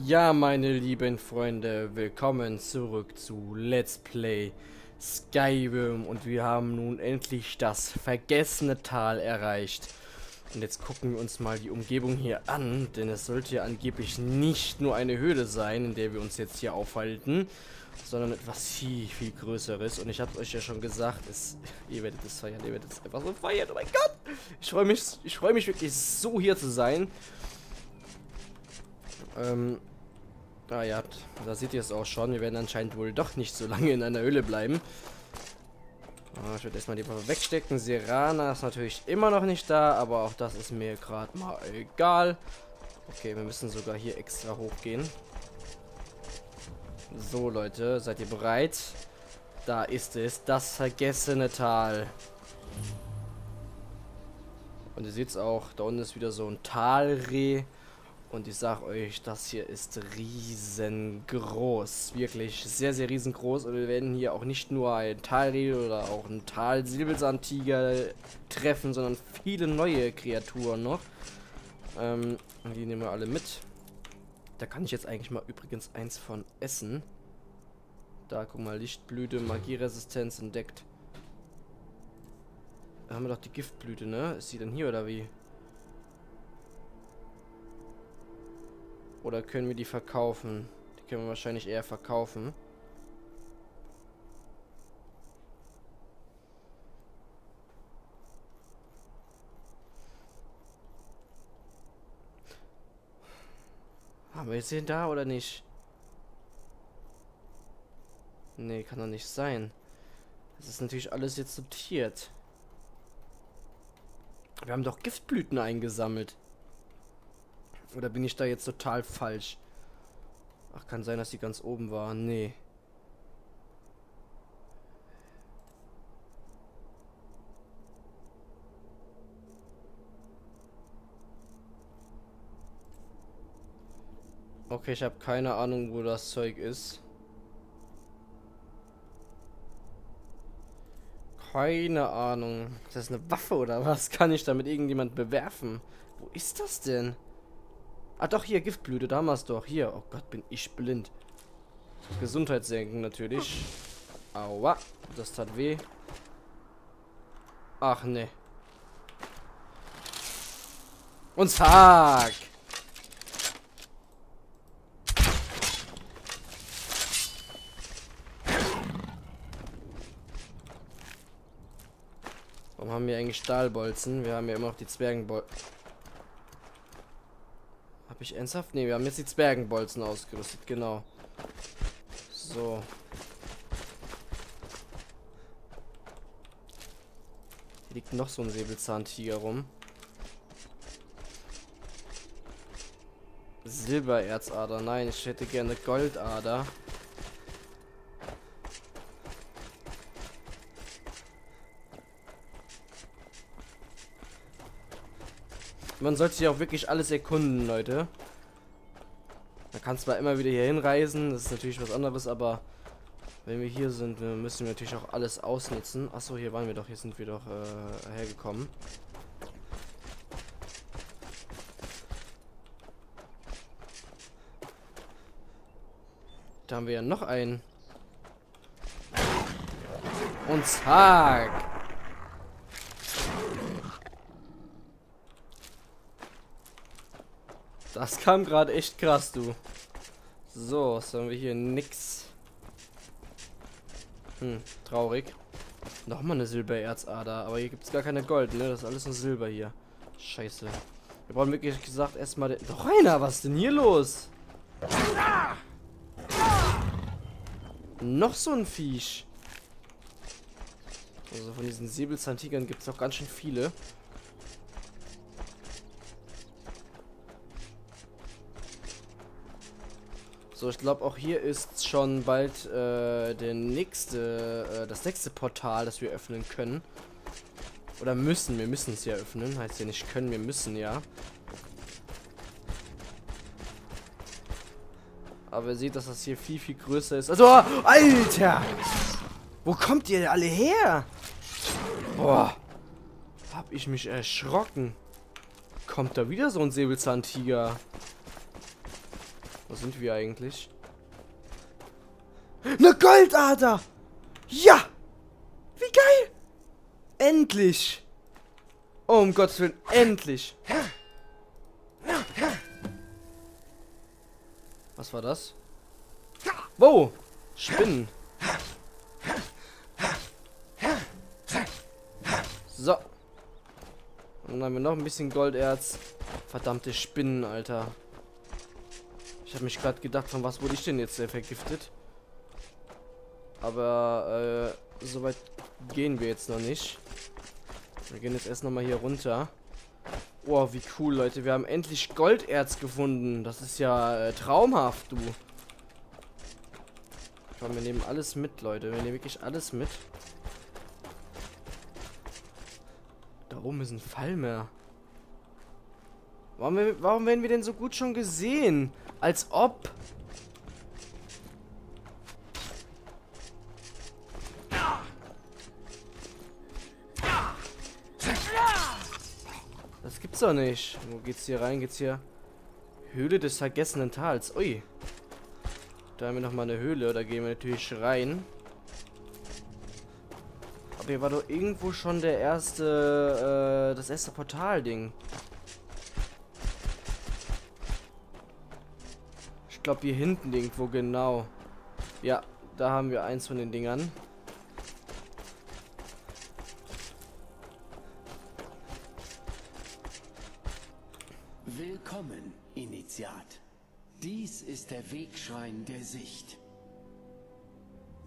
Ja, meine lieben Freunde, willkommen zurück zu Let's Play Skyrim und wir haben nun endlich das vergessene Tal erreicht. Und jetzt gucken wir uns mal die Umgebung hier an, denn es sollte ja angeblich nicht nur eine Höhle sein, in der wir uns jetzt hier aufhalten, sondern etwas viel, viel Größeres. Und ich habe euch ja schon gesagt, es, ihr werdet es feiern, ihr werdet es einfach so feiern. Oh mein Gott! Ich freue mich, ich freue mich wirklich so hier zu sein. Ähm, ah ja, da seht ihr es auch schon. Wir werden anscheinend wohl doch nicht so lange in einer Höhle bleiben. Ah, ich werde erstmal die Waffe wegstecken. Serana ist natürlich immer noch nicht da, aber auch das ist mir gerade mal egal. Okay, wir müssen sogar hier extra hochgehen. So, Leute, seid ihr bereit? Da ist es, das vergessene Tal. Und ihr seht es auch, da unten ist wieder so ein Talreh. Und ich sag euch, das hier ist riesengroß. Wirklich sehr, sehr riesengroß. Und wir werden hier auch nicht nur ein Talreh oder auch ein Tal-Silbelsantiger treffen, sondern viele neue Kreaturen noch. Ähm, die nehmen wir alle mit. Da kann ich jetzt eigentlich mal übrigens eins von essen. Da, guck mal, Lichtblüte, Magieresistenz entdeckt. Da haben wir doch die Giftblüte, ne? Ist sie denn hier oder wie? Oder können wir die verkaufen? Die können wir wahrscheinlich eher verkaufen. Haben wir jetzt den da oder nicht? Nee, kann doch nicht sein. Das ist natürlich alles jetzt sortiert. Wir haben doch Giftblüten eingesammelt. Oder bin ich da jetzt total falsch? Ach, kann sein, dass die ganz oben war. Nee. Okay, ich habe keine Ahnung, wo das Zeug ist. Keine Ahnung. Ist das eine Waffe oder was? Kann ich damit irgendjemand bewerfen? Wo ist das denn? Ah doch, hier, Giftblüte, damals doch. Hier, oh Gott, bin ich blind. Gesundheitssenken natürlich. Aua, das tat weh. Ach, ne. Und zack. Warum haben wir eigentlich Stahlbolzen? Wir haben ja immer noch die Zwergenbolzen. Ich ernsthaft? Ne, wir haben jetzt die Zwergenbolzen ausgerüstet, genau. So. Hier liegt noch so ein Säbelzahntiger rum. Silbererzader. Nein, ich hätte gerne Goldader. Man sollte sich auch wirklich alles erkunden, Leute. Man kann zwar immer wieder hier hinreisen, das ist natürlich was anderes, aber wenn wir hier sind, müssen wir natürlich auch alles ausnutzen. Achso, hier waren wir doch, hier sind wir doch äh, hergekommen. Da haben wir ja noch einen. Und zack. Das kam gerade echt krass, du. So, was haben wir hier? Nix. Hm, traurig. Nochmal eine Silbererzader. Aber hier gibt es gar keine Gold, ne? Das ist alles nur Silber hier. Scheiße. Wir brauchen wirklich gesagt erstmal den... Doch einer, was ist denn hier los? Noch so ein Viech. Also von diesen Säbelzahntigern gibt es noch ganz schön viele. So, ich glaube auch hier ist schon bald äh, der nächste, äh, das nächste Portal, das wir öffnen können. Oder müssen, wir müssen es ja öffnen. Heißt ja nicht können, wir müssen ja. Aber ihr seht, dass das hier viel, viel größer ist. Also, Alter! Wo kommt ihr alle her? Boah. Hab ich mich erschrocken. Kommt da wieder so ein Säbelzahntiger? Wo sind wir eigentlich? Eine Goldader! Ja! Wie geil! Endlich! Oh, um Gottes Willen, endlich! Was war das? Wow! Spinnen! So. Und dann haben wir noch ein bisschen Golderz. Verdammte Spinnen, Alter. Ich habe mich gerade gedacht, von was wurde ich denn jetzt vergiftet? Aber äh, so weit gehen wir jetzt noch nicht. Wir gehen jetzt erst nochmal hier runter. Oh, wie cool, Leute. Wir haben endlich Golderz gefunden. Das ist ja äh, traumhaft, du. Komm, wir nehmen alles mit, Leute. Wir nehmen wirklich alles mit. Da oben ist ein Fall mehr. Warum, warum werden wir denn so gut schon gesehen? Als ob. Das gibt's doch nicht. Wo geht's hier rein? Geht's hier? Höhle des vergessenen Tals. Ui. Da haben wir nochmal eine Höhle. Da gehen wir natürlich rein. Aber hier war doch irgendwo schon der erste, äh, das erste Portal-Ding. Ich glaube hier hinten irgendwo genau. Ja, da haben wir eins von den Dingern. Willkommen, Initiat. Dies ist der Wegschrein der Sicht.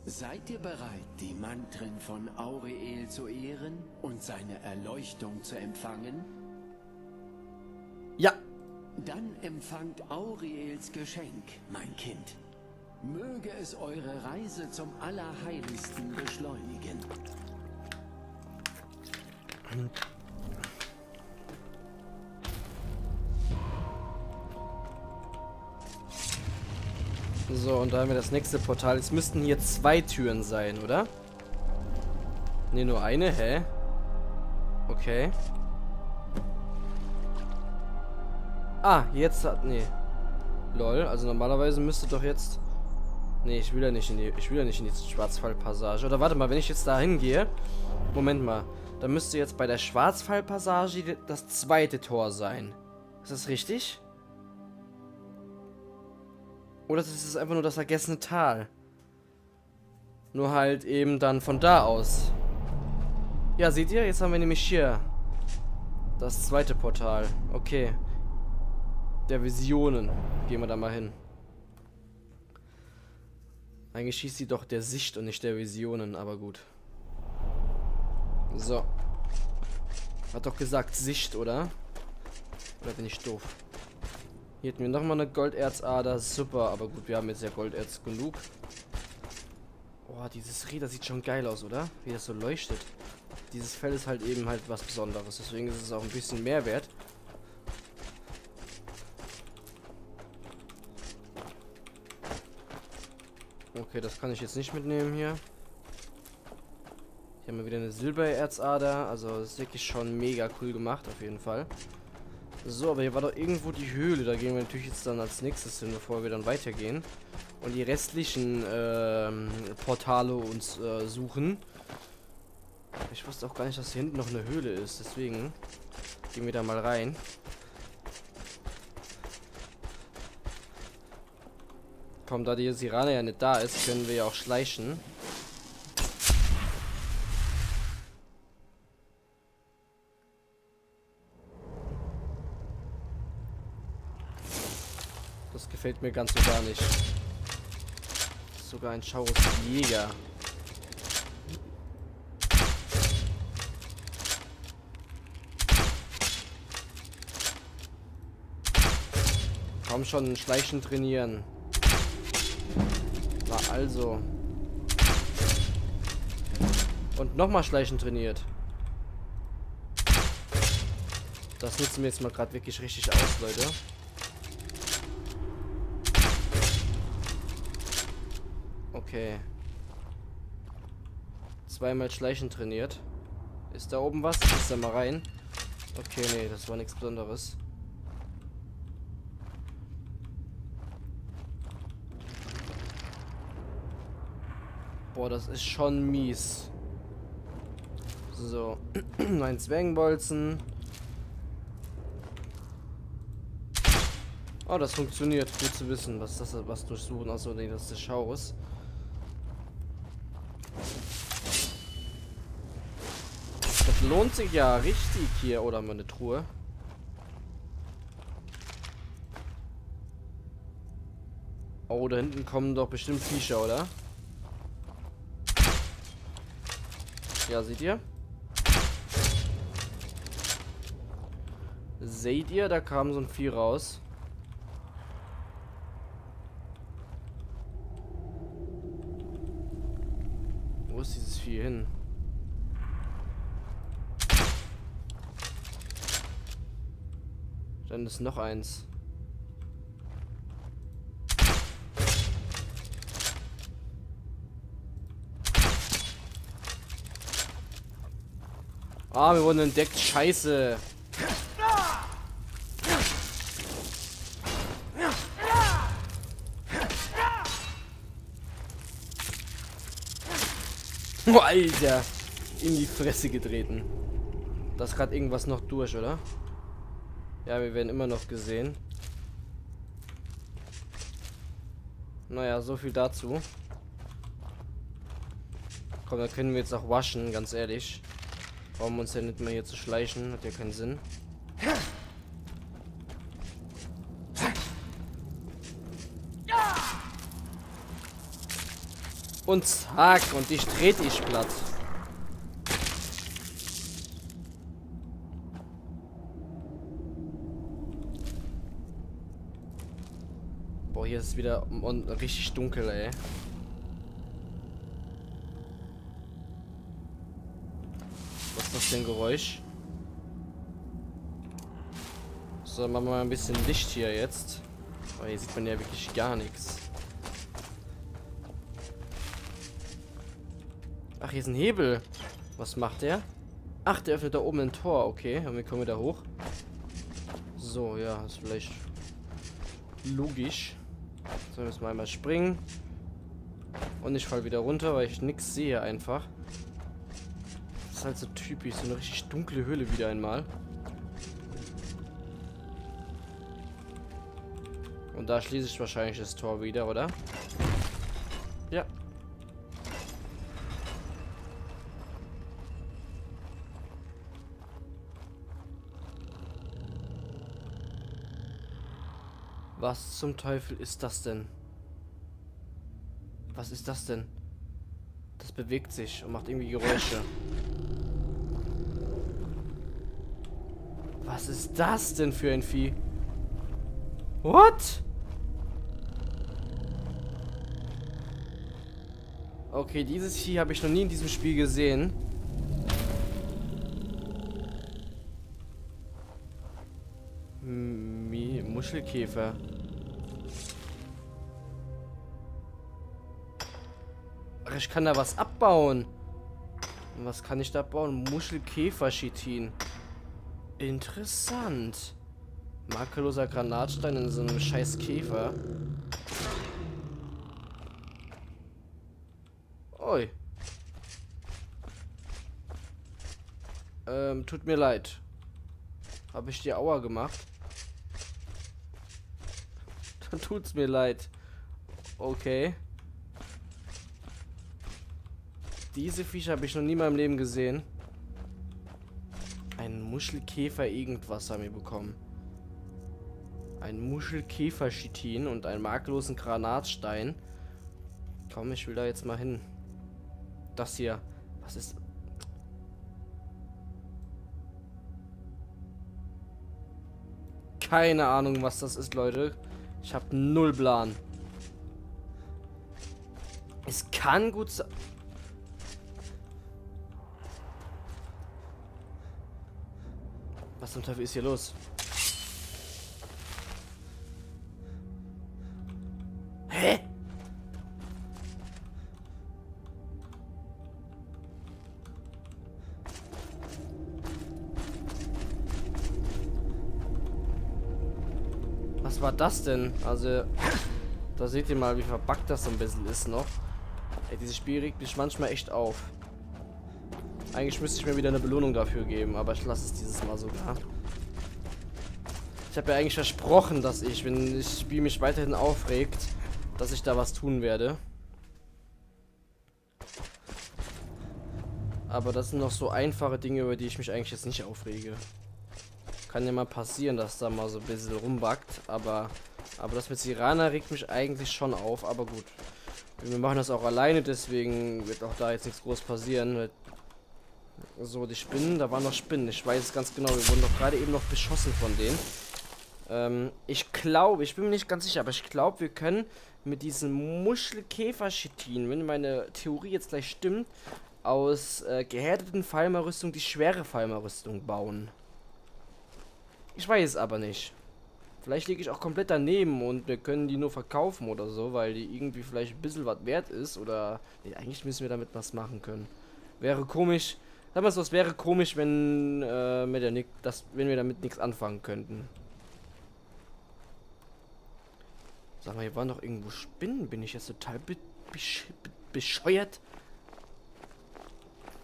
Seid ihr bereit, die Mantren von Aureel zu ehren und seine Erleuchtung zu empfangen? Dann empfangt Auriels Geschenk, mein Kind. Möge es eure Reise zum Allerheiligsten beschleunigen. So, und da haben wir das nächste Portal. Es müssten hier zwei Türen sein, oder? Ne, nur eine? Hä? Okay. Ah, jetzt hat... Nee. Lol, also normalerweise müsste doch jetzt... Nee, ich will ja nicht in die... Ich will ja nicht in die Schwarzfallpassage. Oder warte mal, wenn ich jetzt da hingehe... Moment mal. Dann müsste jetzt bei der Schwarzfallpassage das zweite Tor sein. Ist das richtig? Oder ist es einfach nur das vergessene Tal? Nur halt eben dann von da aus. Ja, seht ihr? Jetzt haben wir nämlich hier das zweite Portal. Okay. Der Visionen. Gehen wir da mal hin. Eigentlich schießt sie doch der Sicht und nicht der Visionen, aber gut. So. Hat doch gesagt Sicht, oder? Oder bin ich doof? Hier hätten wir nochmal eine Golderzader. Super, aber gut, wir haben jetzt ja Golderz genug. Boah, dieses Räder sieht schon geil aus, oder? Wie das so leuchtet. Dieses Fell ist halt eben halt was Besonderes. Deswegen ist es auch ein bisschen mehr wert. Okay, das kann ich jetzt nicht mitnehmen hier. Hier haben wir wieder eine Silbererzader. Also, das ist wirklich schon mega cool gemacht, auf jeden Fall. So, aber hier war doch irgendwo die Höhle. Da gehen wir natürlich jetzt dann als nächstes hin, bevor wir dann weitergehen. Und die restlichen ähm, Portale uns äh, suchen. Ich wusste auch gar nicht, dass hier hinten noch eine Höhle ist. Deswegen gehen wir da mal rein. Komm, da die Sirane ja nicht da ist, können wir ja auch schleichen. gefällt mir ganz so gar nicht. Sogar ein Schaurus Jäger. Komm schon, Schleichen trainieren. Also. Und nochmal Schleichen trainiert. Das nutzen wir jetzt mal gerade wirklich richtig aus, Leute. Okay. Zweimal Schleichen trainiert. Ist da oben was? Ist da mal rein? Okay, nee, das war nichts Besonderes. Boah, das ist schon mies. So. Ein Zwergenbolzen. Oh, das funktioniert. Gut zu wissen, was das was durchsuchen. Achso, nee, das ist das Schaus. Das lohnt sich ja richtig hier. Oder meine Truhe. Oh, da hinten kommen doch bestimmt Viecher, oder? Ja, seht ihr? Seht ihr? Da kam so ein Vieh raus. Wo ist dieses Vieh hin? Dann ist noch eins. Ah, wir wurden entdeckt. Scheiße. Oh, Alter. In die Fresse getreten. Da ist gerade irgendwas noch durch, oder? Ja, wir werden immer noch gesehen. Naja, so viel dazu. Komm, da können wir jetzt auch waschen, ganz ehrlich. Brauchen uns ja nicht mehr hier zu schleichen, hat ja keinen Sinn. Und zack, und dich dreht dich platt. Boah, hier ist es wieder richtig dunkel, ey. Das denn Geräusch? So, machen wir mal ein bisschen Licht hier jetzt. Aber hier sieht man ja wirklich gar nichts. Ach, hier ist ein Hebel. Was macht der? Ach, der öffnet da oben ein Tor. Okay, und wir kommen wieder hoch. So, ja, ist vielleicht logisch. So, müssen wir einmal springen. Und ich fall wieder runter, weil ich nichts sehe einfach ist halt so typisch, so eine richtig dunkle Höhle wieder einmal. Und da schließe ich wahrscheinlich das Tor wieder, oder? Ja. Was zum Teufel ist das denn? Was ist das denn? Das bewegt sich und macht irgendwie Geräusche. Was ist das denn für ein Vieh? What? Okay, dieses Vieh habe ich noch nie in diesem Spiel gesehen. Mi Muschelkäfer. Ach, ich kann da was abbauen. was kann ich da bauen? Muschelkäfer-Chitin. Interessant. Makelloser Granatstein in so einem scheiß Käfer. Oi. Ähm, tut mir leid. Habe ich dir Aua gemacht? Dann tut's mir leid. Okay. Diese Viecher habe ich noch nie in meinem Leben gesehen. Muschelkäfer irgendwas haben wir bekommen. Ein Muschelkäfer-Chitin und einen makellosen Granatstein. Komm, ich will da jetzt mal hin. Das hier. Was ist... Keine Ahnung, was das ist, Leute. Ich habe null Plan. Es kann gut sein... Was zum Teufel ist hier los? Hä? Was war das denn? Also, da seht ihr mal, wie verbuggt das so ein bisschen ist noch. Ey, dieses Spiel regt mich manchmal echt auf. Eigentlich müsste ich mir wieder eine Belohnung dafür geben, aber ich lasse es dieses Mal sogar. Ich habe ja eigentlich versprochen, dass ich, wenn das Spiel mich weiterhin aufregt, dass ich da was tun werde. Aber das sind noch so einfache Dinge, über die ich mich eigentlich jetzt nicht aufrege. Kann ja mal passieren, dass da mal so ein bisschen rumbackt, aber, aber das mit Sirana regt mich eigentlich schon auf, aber gut. Wir machen das auch alleine, deswegen wird auch da jetzt nichts groß passieren. So, die Spinnen, da waren noch Spinnen. Ich weiß es ganz genau. Wir wurden doch gerade eben noch beschossen von denen. Ähm, ich glaube, ich bin mir nicht ganz sicher, aber ich glaube, wir können mit diesem Muschelkäfer-Chitin, wenn meine Theorie jetzt gleich stimmt, aus äh, gehärteten Fallmerrüstung die schwere Fallmerrüstung bauen. Ich weiß es aber nicht. Vielleicht liege ich auch komplett daneben und wir können die nur verkaufen oder so, weil die irgendwie vielleicht ein bisschen was wert ist oder... Nee, eigentlich müssen wir damit was machen können. Wäre komisch... Sag mal so, es wäre komisch, wenn, äh, mit der das, wenn wir damit nichts anfangen könnten. Sag mal, hier waren doch irgendwo Spinnen. Bin ich jetzt total be besch be bescheuert?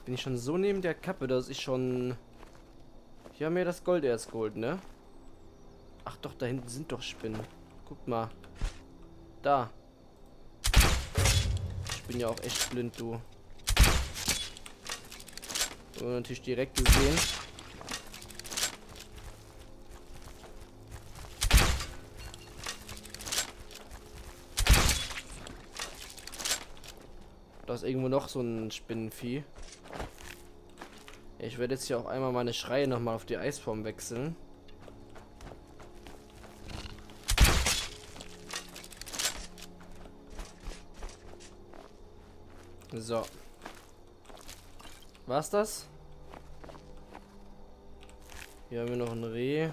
Bin ich schon so neben der Kappe, dass ich schon... Hier haben wir das Golderzgold, ne? Ach doch, da hinten sind doch Spinnen. Guck mal. Da. Ich bin ja auch echt blind, du. Und natürlich direkt gesehen. Da ist irgendwo noch so ein Spinnenvieh. Ich werde jetzt hier auch einmal meine Schreie nochmal auf die Eisform wechseln. So. War's das? Hier haben wir noch ein Reh.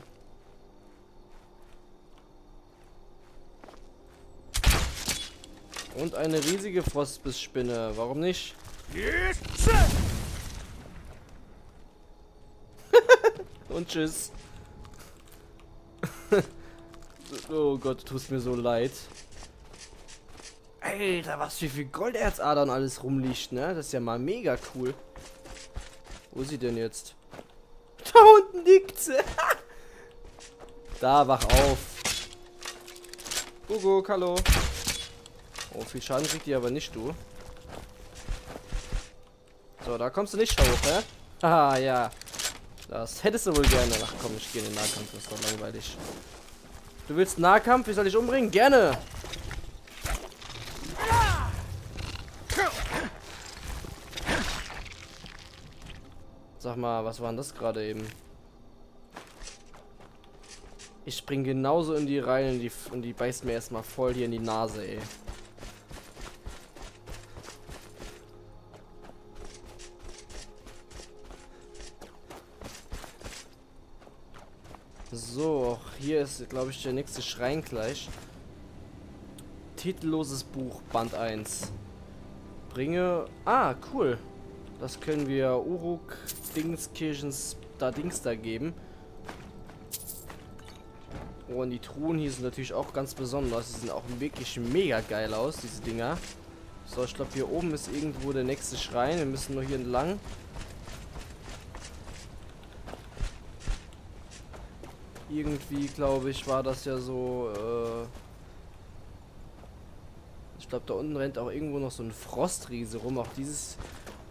Und eine riesige Frostbissspinne. Warum nicht? Und tschüss. oh Gott, tust mir so leid. Alter, was für viel Golderzadern alles rumliegt, ne? Das ist ja mal mega cool. Wo ist sie denn jetzt? Da unten liegt sie. da, wach auf. Hugo, hallo. Oh, viel Schaden kriegt die aber nicht, du. So, da kommst du nicht hoch, hä? Haha, ja. Das hättest du wohl gerne. Ach komm, ich gehe in den Nahkampf, das ist doch langweilig. Du willst Nahkampf? Wie soll ich umbringen? Gerne! Sag mal, was war denn das gerade eben? Ich spring genauso in die Reihen und die, und die beißt mir erstmal voll hier in die Nase, ey. So, hier ist, glaube ich, der nächste Schrein gleich. Titelloses Buch, Band 1. Bringe... Ah, cool. Das können wir Uruk Dingskirchens da Dings da geben. Oh, und die Truhen hier sind natürlich auch ganz besonders. Die sehen auch wirklich mega geil aus, diese Dinger. So, ich glaube, hier oben ist irgendwo der nächste Schrein. Wir müssen nur hier entlang. Irgendwie, glaube ich, war das ja so... Äh ich glaube, da unten rennt auch irgendwo noch so ein Frostriese rum. Auch dieses...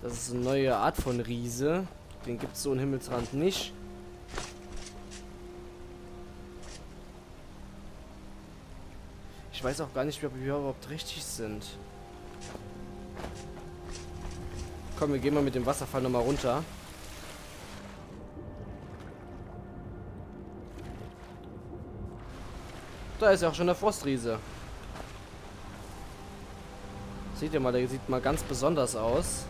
Das ist eine neue Art von Riese. Den gibt es so in Himmelsrand nicht. Ich weiß auch gar nicht, ob wir überhaupt richtig sind. Komm, wir gehen mal mit dem Wasserfall nochmal runter. Da ist ja auch schon der Frostriese. Seht ihr mal, der sieht mal ganz besonders aus.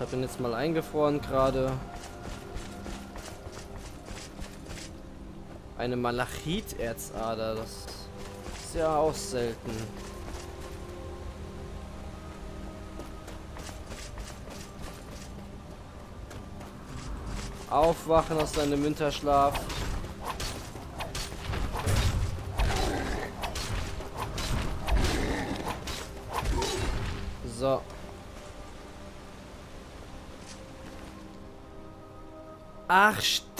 Ich habe ihn jetzt mal eingefroren gerade. Eine Malachiterzader, das ist ja auch selten. Aufwachen aus deinem Winterschlaf.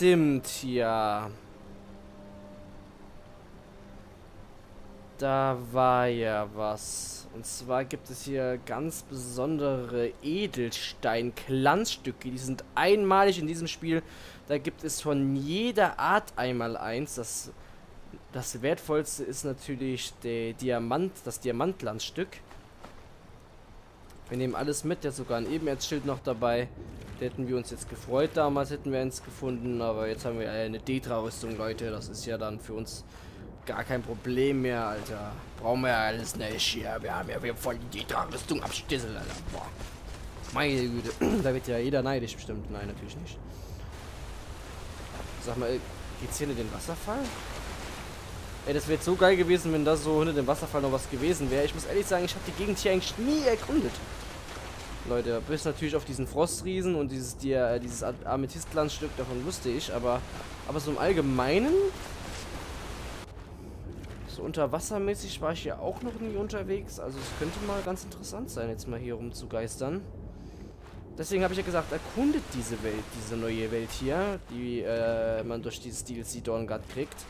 Stimmt, ja. Da war ja was. Und zwar gibt es hier ganz besondere Edelstein-Glanzstücke. Die sind einmalig in diesem Spiel. Da gibt es von jeder Art einmal eins. Das, das wertvollste ist natürlich der Diamant, das Diamantglanzstück. Wir nehmen alles mit. Der sogar ein Ebenerzschild noch dabei. Da hätten wir uns jetzt gefreut. Damals hätten wir eins gefunden. Aber jetzt haben wir eine Detra-Rüstung, Leute. Das ist ja dann für uns gar kein Problem mehr, Alter. Brauchen wir ja alles nicht hier. Wir haben ja voll die Detra-Rüstung abstissel, Alter. Boah. Meine Güte. da wird ja jeder neidisch bestimmt. Nein, natürlich nicht. Sag mal, geht's hier in den Wasserfall? Ey, das wäre so geil gewesen, wenn da so hinter dem Wasserfall noch was gewesen wäre. Ich muss ehrlich sagen, ich habe die Gegend hier eigentlich nie erkundet. Leute, bis natürlich auf diesen Frostriesen und dieses, die, äh, dieses Amethystglanzstück, davon wusste ich, aber, aber so im Allgemeinen so unterwassermäßig war ich ja auch noch nie unterwegs. Also es könnte mal ganz interessant sein, jetzt mal hier rumzugeistern. Deswegen habe ich ja gesagt, erkundet diese Welt, diese neue Welt hier, die äh, man durch dieses DLC Dawnguard kriegt.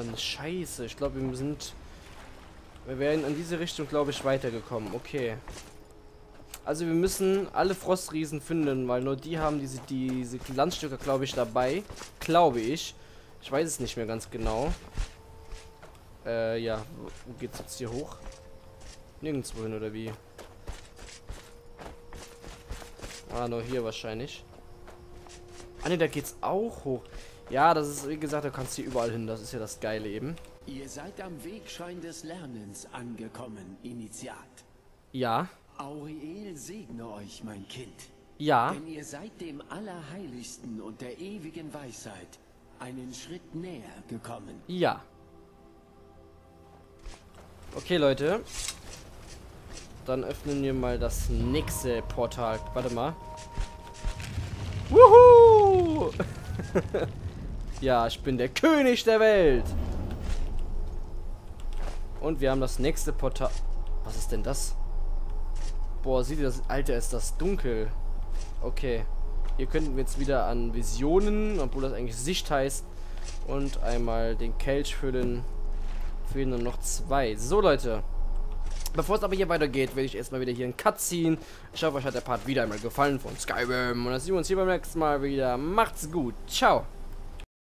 Eine Scheiße. Ich glaube, wir sind... Wir wären in diese Richtung, glaube ich, weitergekommen. Okay. Also wir müssen alle Frostriesen finden, weil nur die haben diese, diese Glanzstücke, glaube ich, dabei. Glaube ich. Ich weiß es nicht mehr ganz genau. Äh, ja. Wo geht's jetzt hier hoch? Nirgendwo hin, oder wie? Ah, nur hier wahrscheinlich. Ah, ne, da geht's auch hoch. Ja, das ist, wie gesagt, da kannst du hier überall hin. Das ist ja das Geile eben. Ihr seid am Wegschein des Lernens angekommen, Initiat. Ja. Auriel segne euch, mein Kind. Ja. Denn ihr seid dem Allerheiligsten und der ewigen Weisheit einen Schritt näher gekommen. Ja. Okay, Leute. Dann öffnen wir mal das nächste Portal. Warte mal. Wuhu! ja, ich bin der König der Welt. Und wir haben das nächste Portal. Was ist denn das? Boah, seht ihr das? Alter, ist das dunkel. Okay. Hier könnten wir jetzt wieder an Visionen, obwohl das eigentlich Sicht heißt. Und einmal den Kelch füllen. Fehlen nur noch zwei. So, Leute. Bevor es aber hier weitergeht, werde ich erstmal wieder hier einen Cut ziehen. Ich hoffe, euch hat der Part wieder einmal gefallen von Skyrim. Und dann sehen wir uns hier beim nächsten Mal wieder. Macht's gut. Ciao.